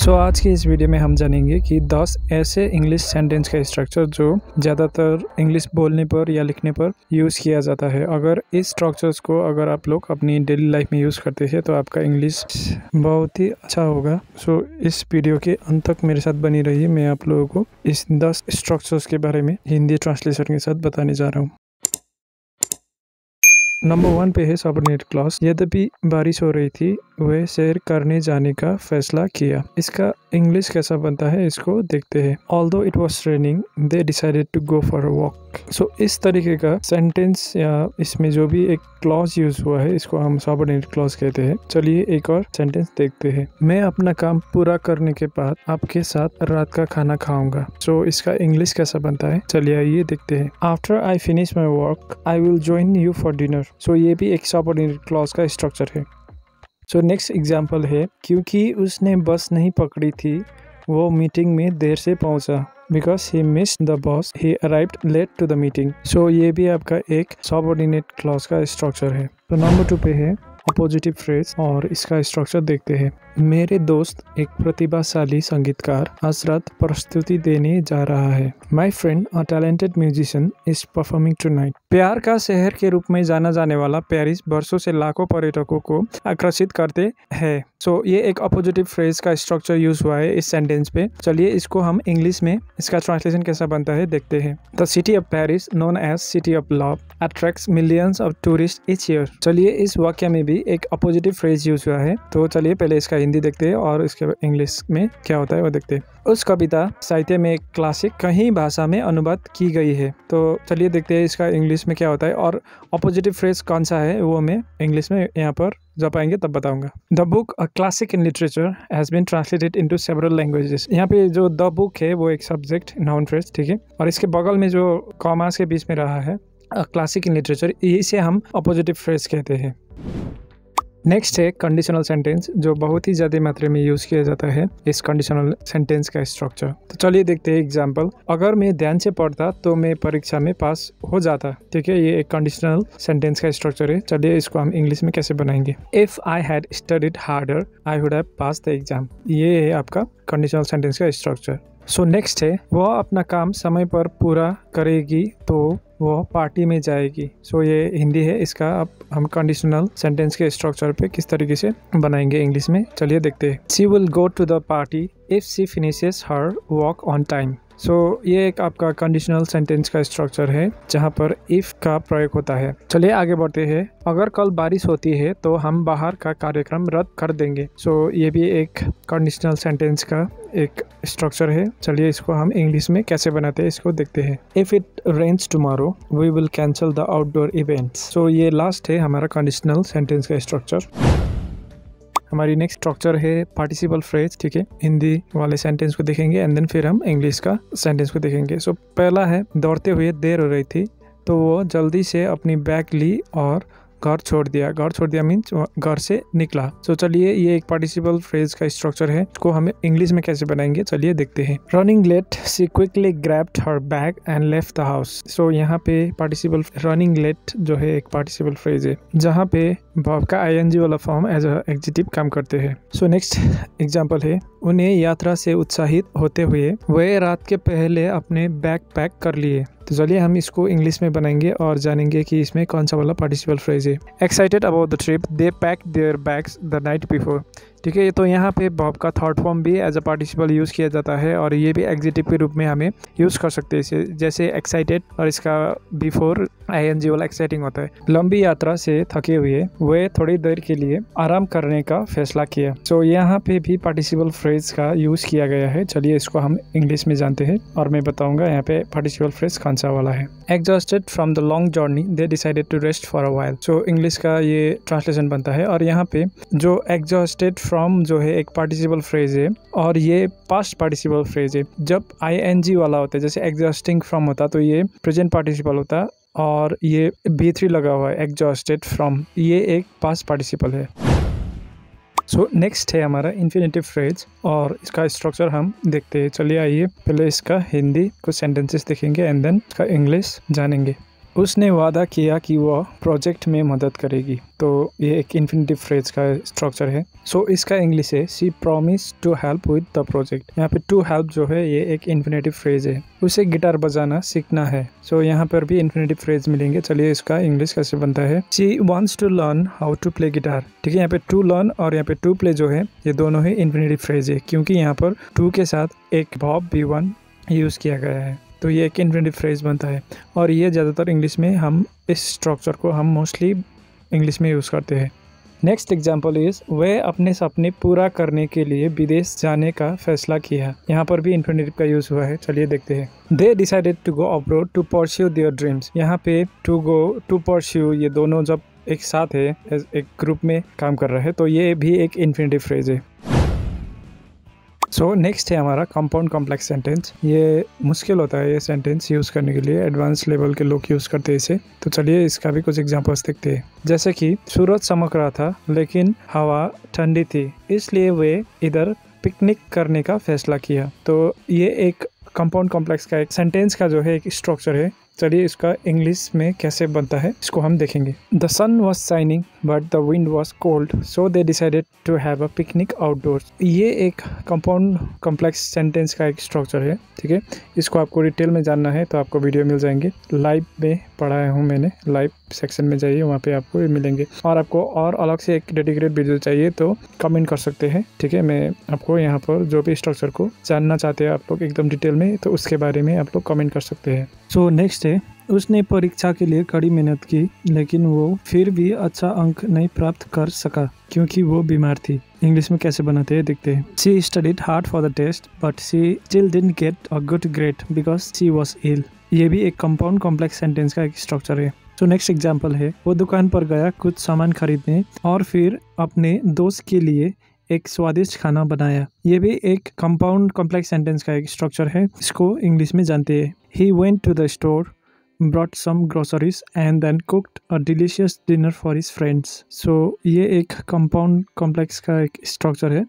सो so, आज की इस वीडियो में हम जानेंगे कि 10 ऐसे इंग्लिश सेंटेंस का स्ट्रक्चर जो ज़्यादातर इंग्लिश बोलने पर या लिखने पर यूज़ किया जाता है। अगर इस स्ट्रक्चर्स को अगर आप लोग अपनी डेली लाइफ में यूज़ करते हैं तो आपका इंग्लिश बहुत ही अच्छा होगा। सो so, इस वीडियो के अंत तक मेरे साथ बनी रही मैं आप लोगों को इस दस स्ट्रक्चर्स के बारे में हिंदी ट्रांसलेशन के साथ बताने जा रहा हूँ। नंबर वन पे है सबॉर्डिनेट क्लॉज यद्यपि बारिश हो रही थी वह सैर करने जाने का फैसला किया। इसका इंग्लिश कैसा बनता है इसको देखते हैं। Although it was raining they decided to go for a walk so इस तरीके का सेंटेंस या इसमें जो भी एक क्लॉज यूज़ हुआ है इसको हम सबॉर्डिनेट क्लॉज कहते हैं। चलिए एक और सेंटेंस देखते हैं। मैं अपना काम पूरा करने के बाद आपके साथ रात का खाना खाऊँगा। सो so, इसका इंग्लिश कैसा बनता है? चलिए आइए देखते हैं। After I finish my work I will join you for dinner so ये भी एक सबॉर्डिनेट क्लॉज का स्ट्रक्चर है। सो नेक्स्ट एग्ज़ाम्पल है, क्योंकि उसने बस नहीं पकड़ी थी, वो मीटिंग में देर से पहुँचा because he miss the boss he arrived late to the meeting so ये भी आपका एक सबॉर्डिनेट क्लॉज का स्ट्रक्चर है। तो नंबर टू पे है अपोजिटिव फ्रेज और इसका स्ट्रक्चर देखते हैं। मेरे दोस्त एक प्रतिभाशाली संगीतकार हज़रत प्रस्तुति देने जा रहा है। My friend a talented musician is performing tonight प्यार का शहर के रूप में जाना जाने वाला पेरिस वर्षों से लाखों पर्यटकों को आकर्षित करते हैं। सो so, ये एक अपोजिटिव फ्रेज का स्ट्रक्चर यूज़ हुआ है इस सेंटेंस पे। चलिए इसको हम इंग्लिश में इसका ट्रांसलेशन कैसा बनता है देखते हैं। The city of Paris known as city of love attracts millions of tourist each year चलिए इस वाक्य में भी एक अपोजिटिव फ्रेज यूज़ हुआ है। तो चलिए पहले इसका हिंदी देखते हैं और इसके इंग्लिश में क्या होता है वो देखते हैं। उस कविता साहित्य में क्लासिक कहीं भाषा में अनुवाद की गई है। तो चलिए देखते हैं इसका इंग्लिश में क्या होता है और अपोजिटिव फ्रेज कौन सा है वो मैं इंग्लिश में यहाँ पर जब आएँगे तब बताऊँगा। The book a classic in literature has been translated into several languages यहाँ पे जो द बुक है वो एक सब्जेक्ट नाउन फ्रेज ठीक है? और इसके बगल में जो कॉमर्स के बीच में रहा है क्लासिक इन लिटरेचर इसे हम अपोजिटिव फ्रेज कहते हैं। नेक्स्ट है कंडीशनल सेंटेंस जो बहुत ही ज़्यादा मात्रा में यूज़ किया जाता है, इस कंडीशनल सेंटेंस का स्ट्रक्चर तो चलिए देखते हैं एग्जांपल अगर मैं ध्यान से पढ़ता तो मैं परीक्षा में पास हो जाता। ठीक है, ये एक कंडीशनल सेंटेंस का स्ट्रक्चर है। चलिए इसको हम इंग्लिश में कैसे बनाएँगे? If I had studied harder I would have pass the exam ये है आपका कंडीशनल सेंटेंस का स्ट्रक्चर सो so नेक्स्ट है वह अपना काम समय पर पूरा करेगी तो वह पार्टी में जाएगी। सो so, ये हिंदी है इसका अब हम कंडीशनल सेंटेंस के स्ट्रक्चर पे किस तरीके से बनाएँगे इंग्लिश में चलिए देखते हैं। She will go to the party if she finishes her walk on time so so, ये एक आपका कंडीशनल सेंटेंस का स्ट्रक्चर है जहाँ पर इफ़ का प्रयोग होता है। चलिए आगे बढ़ते हैं। अगर कल बारिश होती है तो हम बाहर का कार्यक्रम रद्द कर देंगे। सो so, ये भी एक कंडीशनल सेंटेंस का एक स्ट्रक्चर है। चलिए इसको हम इंग्लिश में कैसे बनाते हैं इसको देखते हैं। If it rains tomorrow we will cancel the outdoor events so ये लास्ट है हमारा कंडीशनल सेंटेंस का स्ट्रक्चर हमारी नेक्स्ट स्ट्रक्चर है पार्टिसिपल फ्रेज ठीक है? हिंदी वाले सेंटेंस को देखेंगे एंड देन फिर हम इंग्लिश का सेंटेंस को देखेंगे। सो so, पहला है दौड़ते हुए देर हो रही थी तो वो जल्दी से अपनी बैग ली और घर छोड़ दिया। घर छोड़ दिया मीन्स घर से निकला। तो चलिए, ये एक पार्टिसिपल फ्रेज का स्ट्रक्चर है, इसको हम इंग्लिश में कैसे बनाएँगे? चलिए, देखते हैं। Running late she quickly grabbed her bag and left the house so यहाँ पे पार्टिसिपल रनिंग लेट जो है, एक पार्टिसिपल फ्रेज है, जहाँ पे भाव का आई एन जी वाला फॉर्म एज एग्जिटिव काम करते हैं। सो नेक्स्ट एग्ज़ाम्पल है, उन्हें यात्रा से उत्साहित होते हुए वे रात के पहले अपने बैग पैक कर लिए। तो चलिए हम इसको इंग्लिश में बनाएँगे और जानेंगे कि इसमें कौन सा वाला पार्टिसिपल फ्रेज है। Excited about the trip they pack their bags the night before ठीक है तो यहाँ पे बॉब का थर्ड फॉर्म भी एज अ पार्टिसिपल यूज़ किया जाता है और ये भी एग्जिटिव के रूप में हमें यूज़ कर सकते हैं। इसे जैसे एक्साइटेड और इसका बिफोर आई एन जी वाला एक्साइटिंग होता है। लंबी यात्रा से थके हुए वे थोड़ी देर के लिए आराम करने का फैसला किया। सो so, यहाँ पे भी पार्टिसिपल फ्रेज का यूज़ किया गया है। चलिए इसको हम इंग्लिश में जानते हैं और मैं बताऊँगा यहाँ पे पार्टिसिपल फ्रेज कौन सा वाला है। Exhausted from the long journey they decided to rest for a while so English का ये ट्रांसलेशन बनता है और यहाँ पे जो एग्जॉस्टेड फ्रॉम जो है एक पार्टिसिपल फ्रेज है और ये पास्ट पार्टिसिपल फ्रेज है। जब आई एन जी वाला होता है जैसे एग्जॉस्टिंग फ्रॉम होता तो ये प्रेजेंट पार्टिसिपल होता और ये बी थ्री लगा हुआ है एग्जॉस्टेड फ्रॉम ये एक पास्ट पार्टिसिपल है। सो so, नेक्स्ट है हमारा इन्फिनेटिव फ्रेज और इसका स्ट्रक्चर हम देखते हैं। चलिए आइए पहले इसका हिंदी कुछ सेंटेंसेस देखेंगे एंड देन इसका इंग्लिश जानेंगे। उसने वादा किया कि वह प्रोजेक्ट में मदद करेगी। तो ये एक इन्फिनिटिव फ्रेज का स्ट्रक्चर है। सो so, इसका इंग्लिश है she promise to help with the project यहाँ पे टू हेल्प जो है ये एक इन्फिनेटिव फ्रेज है। उसे गिटार बजाना सीखना है। सो so, यहाँ पर भी इन्फिनेटिव फ्रेज मिलेंगे। चलिए इसका इंग्लिश कैसे बनता है? She wants to learn how to play guitar ठीक है यहाँ पे टू लर्न और यहाँ पे टू प्ले जो है ये दोनों ही इन्फिनेटिव फ्रेज है। क्योंकि यहाँ पर टू के साथ एक बॉब बी वन यूज़ किया गया है। तो ये एक इन्फिनेटिव फ्रेज बनता है। और ये ज़्यादातर इंग्लिश में हम इस स्ट्रक्चर को हम मोस्टली इंग्लिश में यूज़ करते हैं। नेक्स्ट एग्ज़ाम्पल इज़ वे अपने सपने पूरा करने के लिए विदेश जाने का फैसला किया। यहाँ पर भी इन्फिनेटिव का यूज़ हुआ है। चलिए देखते हैं। They decided to go abroad to pursue their dreams यहाँ पे टू गो टू परस्यू ये दोनों जब एक साथ है एक ग्रुप में काम कर रहे हैं तो ये भी एक इन्फिनेटिव फ्रेज है। सो नेक्स्ट है हमारा कंपाउंड कॉम्प्लेक्स सेंटेंस ये मुश्किल होता है ये सेंटेंस यूज़ करने के लिए. एडवांस लेवल के लोग यूज़ करते हैं इसे. तो चलिए इसका भी कुछ एग्जांपल्स देखते हैं. जैसे कि, सूरज चमक रहा था, लेकिन हवा ठंडी थी. इसलिए वे इधर पिकनिक करने का फैसला किया. तो ये एक कंपाउंड कॉम्प्लेक्स का एक सेंटेंस का जो है एक स्ट्रक्चर है. चलिए इसका इंग्लिश में कैसे बनता है, इसको हम देखेंगे। The sun was shining but the wind was cold so they decided to have a picnic outdoors ये एक कंपाउंड कॉम्प्लेक्स सेंटेंस का एक स्ट्रक्चर है, ठीक है? इसको आपको डिटेल में जानना है तो आपको वीडियो मिल जाएँगे। लाइव में पढ़ाया हूँ मैंने लाइव सेक्शन में जाइए, वहाँ पे आपको मिलेंगे। और आपको और अलग से एक डेडिकेटेड वीडियो चाहिए तो कमेंट कर सकते हैं, ठीक है? मैं आपको यहाँ पर जो भी स्ट्रक्चर को जानना चाहते हैं आप लोग एकदम डिटेल में तो उसके बारे में आप लोग कमेंट कर सकते हैं। सो नेक्स्ट है उसने परीक्षा के लिए कड़ी मेहनत की, लेकिन वो फिर भी अच्छा अंक नहीं प्राप्त कर सका, क्योंकि वो बीमार थी। इंग्लिश में कैसे बनाते हैं, देखते हैं। She studied hard for the test but she still didn't get a good grade because she was ill ये भी एक कंपाउंड कॉम्प्लेक्स सेंटेंस का एक स्ट्रक्चर है। तो नेक्स्ट एग्ज़ाम्पल है, वो दुकान पर गया, कुछ सामान खरीदने, और फिर अपने दोस्त के लिए एक स्वादिष्ट खाना बनाया। ये भी एक कंपाउंड कॉम्प्लेक्स सेंटेंस का एक स्ट्रक्चर है, इसको इंग्लिश में जानते हैं। He went to the store brought some groceries and then cooked a delicious dinner for his friends. So ये एक compound complex का एक structure है।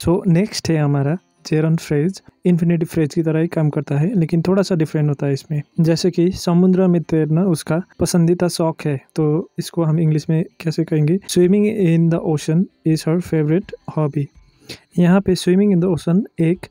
सो so, नेक्स्ट है हमारा जेरन फ्रेज इन्फिनिटी फ्रेज की तरह ही काम करता है लेकिन थोड़ा सा डिफरेंट होता है इसमें। जैसे कि समुद्र में तैरना उसका पसंदीदा शौक है तो इसको हम इंग्लिश में कैसे कहेंगे? Swimming in the ocean is her favourite hobby यहाँ पे स्विमिंग इन द ओशन एक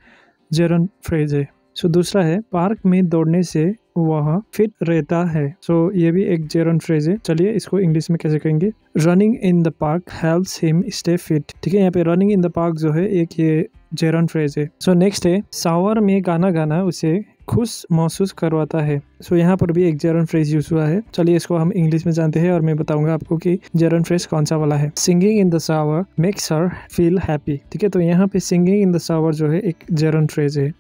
जेरन फ्रेज है। सो दूसरा है पार्क में दौड़ने से वह फिट रहता है। सो ये भी एक जेरन फ्रेज है। चलिए इसको इंग्लिश में कैसे कहेंगे? Running in the park helps him stay fit ठीक है यहाँ पे रनिंग इन द पार्क जो है एक ये जेरन फ्रेज है। सो so, नेक्स्ट है सावर में गाना गाना उसे खुश महसूस करवाता है। सो so, यहाँ पर भी एक जेरन फ्रेज यूज़ हुआ है। चलिए इसको हम इंग्लिश में जानते हैं और मैं बताऊँगा आपको कि जेरन फ्रेज कौन सा वाला है। Singing in the shower makes her feel happy ठीक है तो यहाँ पे सिंगिंग इन द सावर जो है एक जेरन फ्रेज है।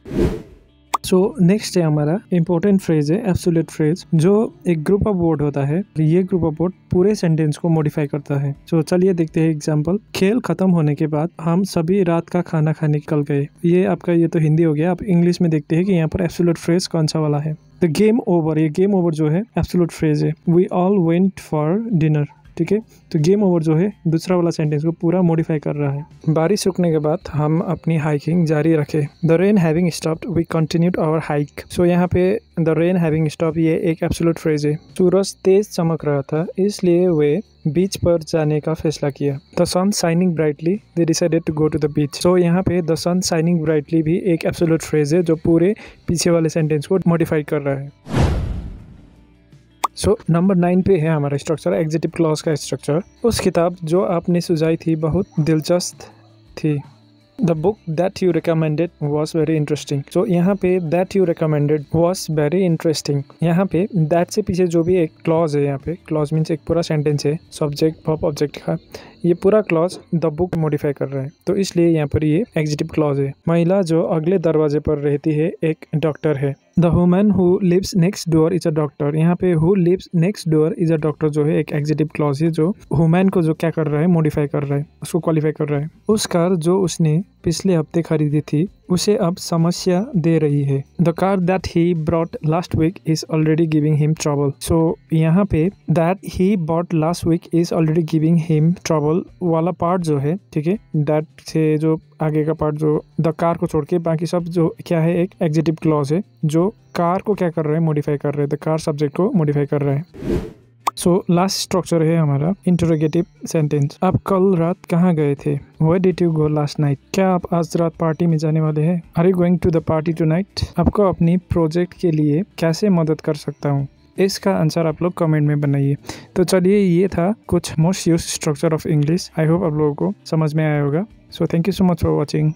सो नेक्स्ट है हमारा इम्पोर्टेंट फ्रेज है एब्सोल्यूट फ्रेज जो एक ग्रुप ऑफ़ वर्ड होता है ये ग्रुप ऑफ़ वर्ड पूरे सेंटेंस को मॉडिफाई करता है। सो so, चलिए देखते हैं एग्जांपल खेल खत्म होने के बाद हम सभी रात का खाना खाने निकल गए। ये आपका ये तो हिंदी हो गया आप इंग्लिश में देखते हैं कि यहाँ पर एब्सोल्यूट फ्रेज कौन सा वाला है। द गेम ओवर ये गेम ओवर जो है एब्सोल्यूट फ्रेज है। We all went for dinner ठीक है? तो गेम ओवर जो है, दूसरा वाला सेंटेंस को पूरा मॉडिफाई कर रहा है। बारिश रुकने के बाद हम अपनी हाइकिंग जारी रखे। The rain having stop we continued our hike so यहाँ पे द रेन हैविंग स्टॉप ये एक एब्सोल्यूट फ्रेज है। सूरज तेज चमक रहा था, इसलिए वे बीच पर जाने का फैसला किया। The sun shining brightly they decided to go to the beach so यहाँ पे द सन शाइनिंग ब्राइटली भी एक एब्सोल्यूट फ्रेज है, जो पूरे पीछे वाले सेंटेंस को मॉडिफाई कर रहा है। सो नंबर नाइन पे है हमारा स्ट्रक्चर एग्जिटिव क्लॉज का स्ट्रक्चर उस किताब जो आपने सुझाई थी, बहुत दिलचस्प थी. The book that you recommended was very interesting तो यहाँ पे that you recommended was very interesting यहाँ पे दैट से पीछे जो भी एक क्लॉज है यहाँ पे क्लॉज मीन्स एक पूरा सेंटेंस है सब्जेक्ट वर्ब ऑब्जेक्ट का. ये पूरा क्लॉज द बुक मॉडिफाई कर रहा है. तो इसलिए यहाँ पर ये एग्जिटिव क्लॉज है. महिला जो अगले दरवाजे पर रहती है, एक डॉक्टर है. The woman who lives next door is a doctor यहाँ पे who lives next door is a doctor जो है एक एग्जिटिव क्लॉज है जो हुमैन को जो क्या कर रहा है मॉडिफाई कर रहा है, उसको क्वालिफाई कर रहा है। उस कार जो उसने पिछले हफ़्ते खरीदी थी उसे अब समस्या दे रही है। The car that he brought last week is already giving him trouble so यहाँ पे that he bought last week is already giving him trouble वाला पार्ट जो है, ठीक है? दैट से जो आगे का पार्ट जो द कार को छोड़ के बाकी सब जो क्या है, एक एग्जेटिव क्लॉज है, जो कार को क्या कर रहे हैं मॉडिफाई कर रहे हैं द कार सब्जेक्ट को मॉडिफाई कर रहे हैं। सो लास्ट स्ट्रक्चर है हमारा इंटरोगेटिव सेंटेंस आप कल रात कहाँ गए थे? Where did you go last night क्या आप आज रात पार्टी में जाने वाले हैं? Are you going to the party tonight आपको अपनी प्रोजेक्ट के लिए कैसे मदद कर सकता हूँ? इसका आंसर आप लोग कमेंट में बनाइए। तो चलिए, ये था कुछ most use structure of English I hope आप लोगों को समझ में आया होगा। So thank you so much for watching